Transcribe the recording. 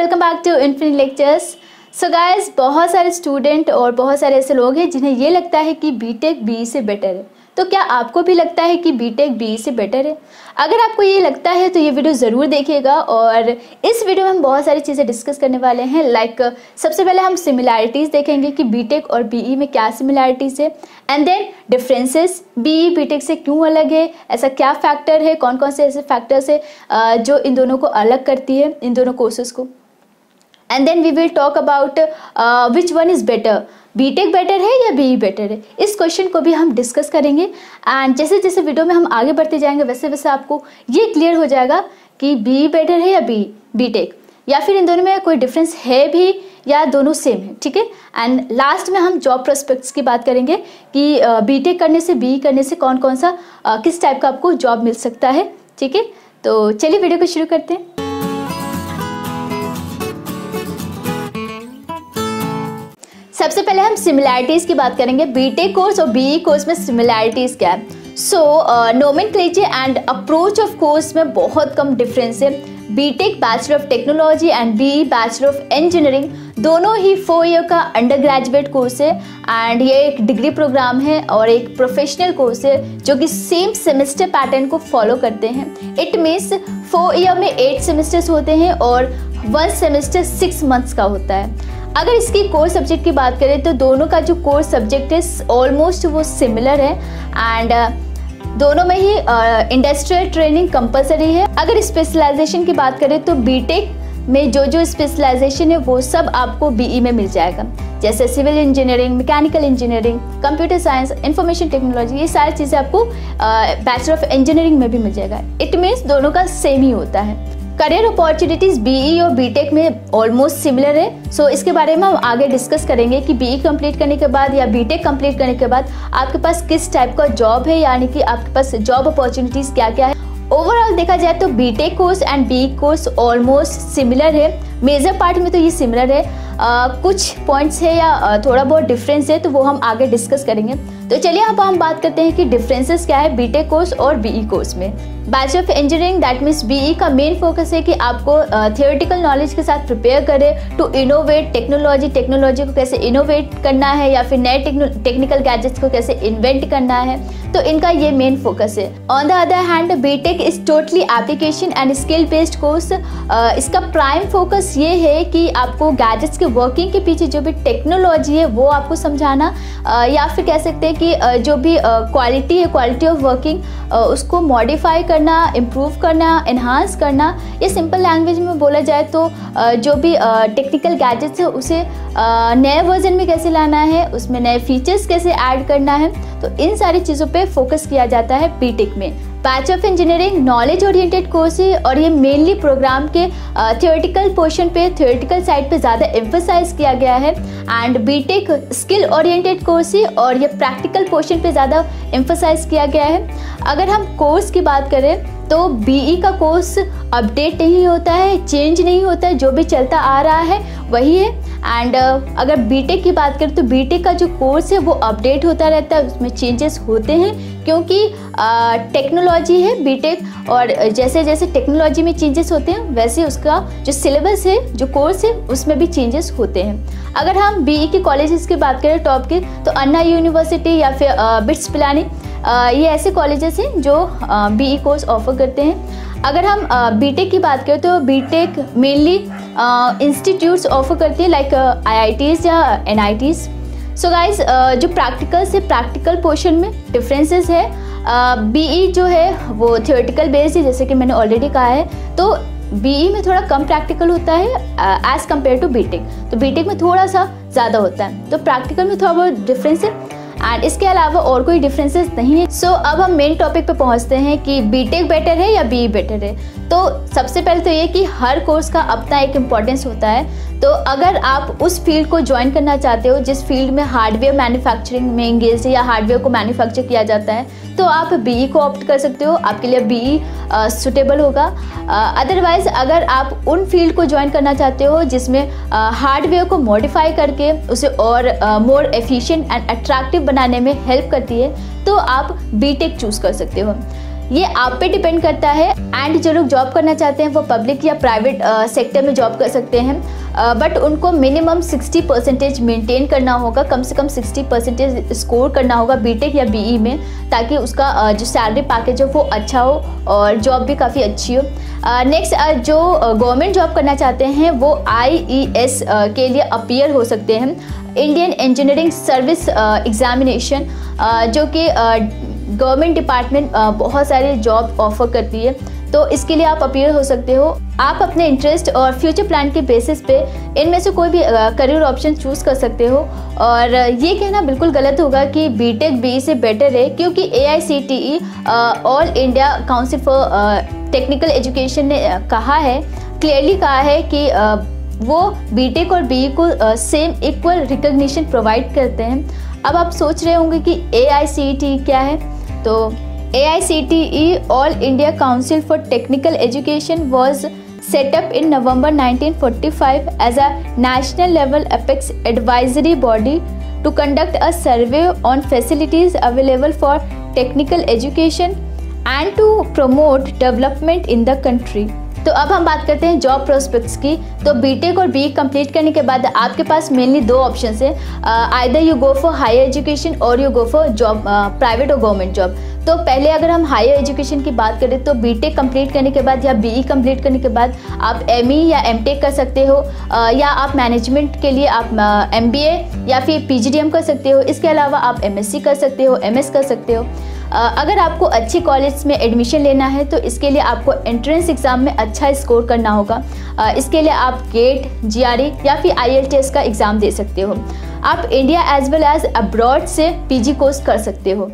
Welcome back to Infinite Lectures so guys बहुत सारे student और बहुत सारे ऐसे लोग हैं जिन्हें ये लगता है कि बीटेक बी से बेटर है। तो क्या आपको भी लगता है कि बीटेक बी से बेटर है? अगर आपको ये लगता है तो ये वीडियो ज़रूर देखिएगा और इस वीडियो में हम बहुत सारी चीज़ें डिस्कस करने वाले हैं। लाइक सबसे पहले हम सिमिलैरिटीज़ देखेंगे कि बीटेक और बीई में क्या सिमिलैरिटीज़ है। And then differences BE BTech से क्यों अलग है? ऐसा क्या फैक्टर है? कौन कौन से ऐसे फैक्टर्स है जो इन दोनों को अलग करती है, इन दोनों कोर्सेज को? And then we will talk about which one is better BTech better है या बी बेटर है? इस क्वेश्चन को भी हम डिस्कस करेंगे। एंड जैसे जैसे वीडियो में हम आगे बढ़ते जाएँगे वैसे वैसे आपको ये क्लियर हो जाएगा कि बी बेटर है या बी बी टेक या फिर इन दोनों में कोई डिफरेंस है भी या दोनों सेम है ठीक है? एंड लास्ट में हम जॉब प्रोस्पेक्ट्स की बात करेंगे कि बी टेक करने से बी करने से कौन कौन सा uh, किस टाइप का आपको जॉब मिल सकता है ठीक है? तो चलिए वीडियो को शुरू करते हैं। सबसे पहले हम सिमिलैरिटीज़ की बात करेंगे. बीटेक कोर्स और बीई कोर्स में सिमिलैरिटीज़ क्या है? सो नोमिन एंड अप्रोच ऑफ़ कोर्स में बहुत कम डिफरेंस है. BTech bachelor of technology and BE bachelor of engineering दोनों ही फोर ईयर का अंडर ग्रेजुएट कोर्स है एंड ये एक डिग्री प्रोग्राम है और एक प्रोफेशनल कोर्स है जो कि सेम सेमेस्टर पैटर्न को फॉलो करते हैं. इट मीन्स फोर ईयर में एट सेमेस्टर्स होते हैं और वन सेमेस्टर सिक्स मंथ्स का होता है. अगर इसकी कोर सब्जेक्ट की बात करें तो दोनों का जो कोर सब्जेक्ट है ऑलमोस्ट वो सिमिलर है। एंड दोनों में ही इंडस्ट्रियल ट्रेनिंग कंपलसरी है। अगर स्पेशलाइजेशन की बात करें तो बीटेक में जो जो स्पेशलाइजेशन है वो सब आपको बीई e में मिल जाएगा। जैसे civil engineering mechanical engineering computer science information technology ये सारी चीज़ें आपको बैचलर ऑफ़ इंजीनियरिंग में भी मिल जाएगा। इट मीन्स दोनों का सेम ही होता है। करियर अपॉर्चुनिटीज़ बीई और बीटेक में ऑलमोस्ट सिमिलर है. सो so, इसके बारे में हम आगे डिस्कस करेंगे कि बीई कंप्लीट करने के बाद या बीटेक कंप्लीट करने के बाद आपके पास किस टाइप का जॉब है यानी कि आपके पास जॉब अपॉर्चुनिटीज़ क्या क्या है. ओवरऑल देखा जाए तो BTech course and BE course almost similar है. मेजर पार्ट में तो ये सिमिलर है. आ, कुछ पॉइंट्स है या थोड़ा बहुत डिफरेंस है तो वो हम आगे डिस्कस करेंगे. तो चलिए अब हम बात करते हैं कि डिफरेंसेस क्या है बीटेक कोर्स और बीई कोर्स में। Batch of engineering that means BE का मेन फोकस है कि आपको थियोरटिकल नॉलेज के साथ प्रिपेयर करे टू इनोवेट टेक्नोलॉजी टेक्नोलॉजी को कैसे इनोवेट करना है या फिर नए टेक्निकल गैजेट्स को कैसे इन्वेंट करना है। तो इनका ये मेन फोकस है। On the other hand BTech is totally application and skill based course इसका प्राइम फोकस ये है कि आपको गैजेट्स के वर्किंग के पीछे जो भी टेक्नोलॉजी है वो आपको समझाना। uh, या फिर कह सकते हैं कि uh, जो भी क्वालिटी है क्वालिटी ऑफ़ वर्किंग उसको मॉडिफाई करना इम्प्रूव करना इन्हांस करना। ये सिंपल लैंग्वेज में बोला जाए तो जो भी टेक्निकल गैजेट्स है उसे नए वर्जन में कैसे लाना है उसमें नए फीचर्स कैसे ऐड करना है। तो इन सारी चीज़ों पे फोकस किया जाता है बीटेक में। Batch of engineering knowledge oriented course है और ये मेनली प्रोग्राम के थियोरटिकल पोर्शन पे थियोरटिकल साइड पे ज़्यादा एम्फोसाइज किया गया है। And BTech skill oriented course है और ये प्रैक्टिकल पोर्शन पे ज़्यादा एम्फोसाइज किया गया है। अगर हम कोर्स की बात करें तो बीई का कोर्स अपडेट नहीं होता है चेंज नहीं होता है जो भी चलता आ रहा है वही है। एंड uh, अगर बीटेक की बात करें तो बीटेक का जो कोर्स है वो अपडेट होता रहता है उसमें चेंजेस होते हैं क्योंकि टेक्नोलॉजी uh, है बीटेक और जैसे जैसे टेक्नोलॉजी में चेंजेस होते हैं वैसे उसका जो सिलेबस है जो कोर्स है उसमें भी चेंजेस होते हैं। अगर हम बीई के कॉलेजेस की बात करें टॉप के तो अन्ना यूनिवर्सिटी या फिर बिट्स uh, पिलानी ये ऐसे कॉलेजेस हैं जो बीई कोर्स ऑफ़र करते हैं। अगर हम बीटेक की बात करें तो बीटेक मेनली इंस्टीट्यूट्स ऑफ़र करते हैं लाइक आईआईटीज़ या एनआईटीज़ सो गाइस जो प्रैक्टिकल से प्रैक्टिकल पोर्शन में डिफरेंसेस है। बीई uh, जो है वो थियोरटिकल बेस्ड है जैसे कि मैंने ऑलरेडी कहा है। तो बीई में थोड़ा कम प्रैक्टिकल होता है एज़ कंपेयर टू बीटेक तो बीटेक में थोड़ा सा ज़्यादा होता है। तो प्रैक्टिकल में थोड़ा बहुत डिफरेंस है। एंड इसके अलावा और कोई डिफरेंसेस नहीं है। सो so, अब हम मेन टॉपिक पे पहुँचते हैं कि बीटेक बेटर है या बी बेटर है। तो सबसे पहले तो ये कि हर कोर्स का अपना एक इम्पॉर्टेंस होता है। तो अगर आप उस फ़ील्ड को ज्वाइन करना चाहते हो, जिस फ़ील्ड में हार्डवेयर मैन्युफैक्चरिंग में इंगेज है या हार्डवेयर को मैन्युफैक्चर किया जाता है तो आप बीई को ऑप्ट कर सकते हो। आपके लिए बी सुटेबल होगा। अदरवाइज़ अगर आप उन फ़ील्ड को ज्वाइन करना चाहते हो, जिसमें हार्डवेयर को मॉडिफाई करके उसे और मोर एफिशिएंट एंड अट्रैक्टिव बनाने में हेल्प करती है तो आप बी टेक चूज़ कर सकते हो। ये आप पे डिपेंड करता है एंड जो लोग जॉब करना चाहते हैं, वो पब्लिक या प्राइवेट सेक्टर में जॉब कर सकते हैं। बट उनको मिनिमम 60 परसेंटेज मेंटेन करना होगा, कम से कम 60 परसेंटेज स्कोर करना होगा बीटेक या बीई में, ताकि उसका जो सैलरी पैकेज हो वो अच्छा हो और जॉब भी काफ़ी अच्छी हो। नेक्स्ट जो गवर्नमेंट जॉब करना चाहते हैं, वो IES के लिए अपियर हो सकते हैं। इंडियन इंजीनियरिंग सर्विस एग्जामिनेशन जो कि गवर्नमेंट डिपार्टमेंट बहुत सारे जॉब ऑफ़र करती है। तो इसके लिए आप अपीयर हो सकते हो। आप अपने इंटरेस्ट और फ्यूचर प्लान के बेसिस पे इनमें से कोई भी करियर ऑप्शन चूज़ कर सकते हो। और ये कहना बिल्कुल गलत होगा कि बी टेक बी से बेटर है, क्योंकि A I C T E all India council for technical education ने कहा है क्लियरली कहा है कि वो बी टेक और बी को सेम इक्वल रिकग्निशन प्रोवाइड करते हैं। अब आप सोच रहे होंगे कि ए आई सी टी क्या है? तो AICTE All India Council for Technical Education was set up in November 1945 as a national level apex advisory body to conduct a survey on facilities available for technical education and to promote development in the country. तो अब हम बात करते हैं job prospects की। तो BTech और B complete करने के बाद आपके पास मेनली दो ऑप्शन है। Either you go for higher education और you go for job private और गवर्नमेंट जॉब तो पहले अगर हम हायर एजुकेशन की बात करें तो बीटेक कंप्लीट करने के बाद या बीई कंप्लीट करने के बाद आप एमई e या एमटेक कर सकते हो। या आप मैनेजमेंट के लिए आप एमबीए या फिर पीजीडीएम कर सकते हो। इसके अलावा आप एमएससी कर सकते हो एमएस कर सकते हो। अगर आपको अच्छे कॉलेज में एडमिशन लेना है तो इसके लिए आपको एंट्रेंस एग्ज़ाम में अच्छा स्कोर करना होगा। इसके लिए आप गेट जी या फिर आई का एग्ज़ाम दे सकते हो। आप India as well as abroad से पीजी कोर्स कर सकते हो।